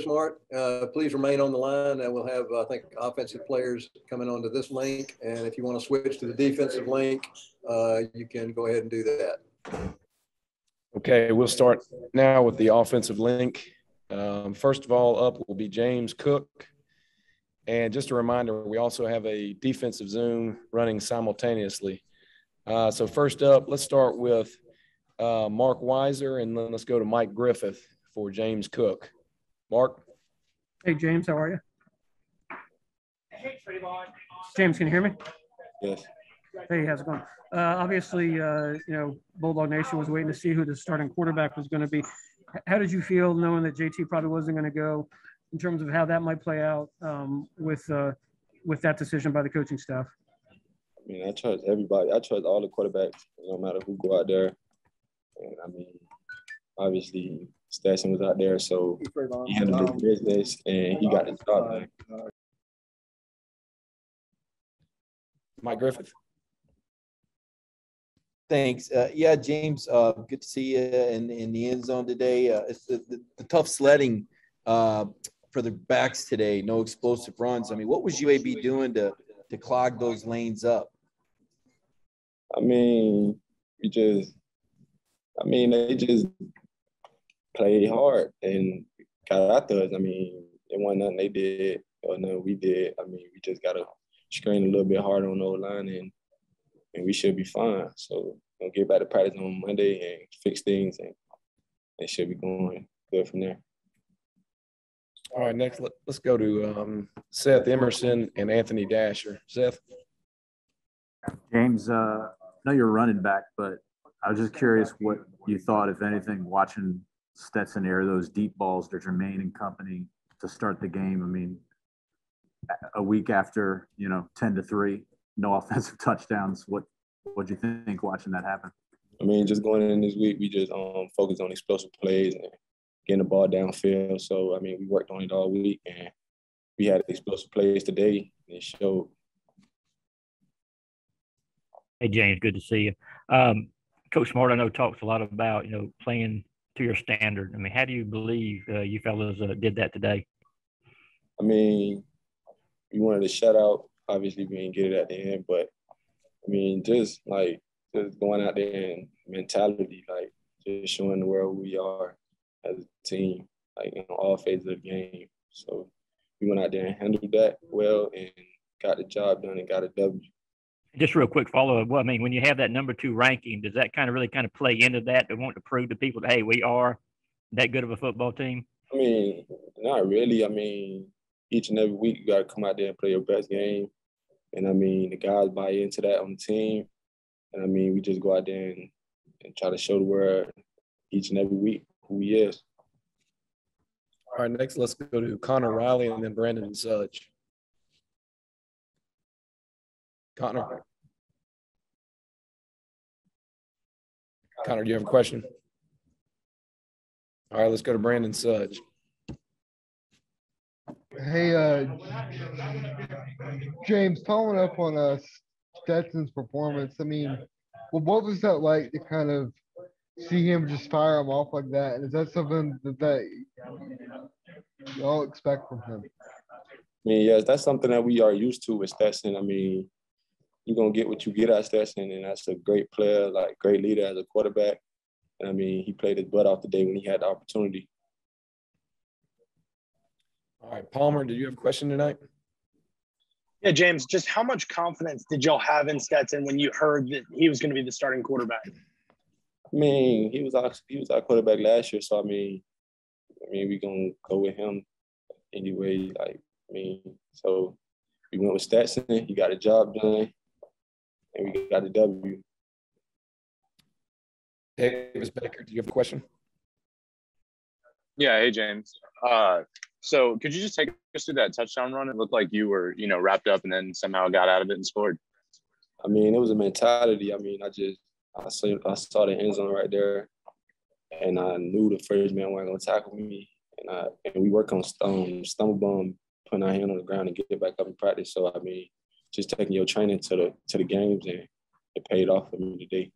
Smart. Uh, please remain on the line, and we'll have, I think, offensive players coming onto this link. And if you want to switch to the defensive link, uh, you can go ahead and do that. Okay, we'll start now with the offensive link. Um, first of all, up will be James Cook. And just a reminder, we also have a defensive Zoom running simultaneously. Uh, so first up, let's start with uh, Marc Weiszer, and then let's go to Mike Griffith for James Cook. Mark. Hey, James, how are you? James, can you hear me? Yes. Hey, how's it going? Uh, obviously, uh, you know, Bulldog Nation was waiting to see who the starting quarterback was going to be. How did you feel knowing that JT probably wasn't going to go in terms of how that might play out um, with uh, with that decision by the coaching staff? I mean, I trust everybody. I trust all the quarterbacks, no matter who go out there. And I mean, obviously, Stetson was out there, so he had handled the business and he got the job done. Mike Griffith. Thanks. Uh, yeah, James, uh, good to see you in, in the end zone today. Uh, it's the, the, the, tough sledding uh, for the backs today, no explosive runs. I mean, what was UAB doing to, to clog those lanes up? I mean, we just, I mean, they just played hard and got after us. I mean, it wasn't nothing they did or nothing we did. I mean, we just got to screen a little bit harder on the line and and we should be fine. So we'll get back to practice on Monday and fix things, and it should be going good from there. All right, next let, us go to um, Seth Emerson and Anthony Dasher. Seth. James, uh, I know you're running back, but I was just curious what you thought, if anything, watching Stetson air those deep balls to Jermaine and company to start the game. I mean, a week after, you know, 10 to 3, no offensive touchdowns. What what do you think watching that happen? I mean, just going in this week, we just um focused on explosive plays and getting the ball downfield. So I mean, we worked on it all week, and we had explosive plays today. And it showed. Hey James, good to see you. Um, Coach Smart, I know talks a lot about you know playing to your standard. I mean, how do you believe uh, you fellas uh, did that today? I mean, we wanted to shut out obviously we didn't get it at the end, but I mean, just like just going out there and mentality, like just showing the world who we are as a team, like in all phases of the game. So we went out there and handled that well and got the job done and got a W. Just real quick follow up. Well, I mean, when you have that number two ranking, does that kind of really kind of play into that? to want to prove to people that hey, we are that good of a football team. I mean, not really. I mean, each and every week you got to come out there and play your best game. And I mean, the guys buy into that on the team. And I mean, we just go out there and, and try to show the world each and every week who he is. All right, next let's go to Connor Riley and then Brandon Sudge. Connor. Connor, do you have a question? All right, let's go to Brandon Sudge. Hey, uh, James, following up on uh, Stetson's performance, I mean, well, what was that like to kind of see him just fire him off like that? And is that something that, that y'all expect from him? I mean, yes, that's something that we are used to with Stetson. I mean, you're gonna get what you get out of Stetson, and that's a great player, like great leader as a quarterback. And I mean, he played his butt off the day when he had the opportunity. All right, Palmer, did you have a question tonight? Yeah, James, just how much confidence did y'all have in Stetson when you heard that he was going to be the starting quarterback? I mean, he was our he was our quarterback last year, so I mean, I mean, we gonna go with him anyway. Like, I mean, so we went with Stetson. He got a job done, and we got a W. Davis Baker, do you have a question? Yeah, hey James. Uh, so could you just take us through that touchdown run? It looked like you were, you know, wrapped up and then somehow got out of it and scored. I mean, it was a mentality. I mean, I just I saw I saw the end zone right there, and I knew the first man wasn't gonna tackle me. And I and we work on stone, stumble bum, putting our hand on the ground and get back up in practice. So I mean, just taking your training to the to the games and it paid off for me today.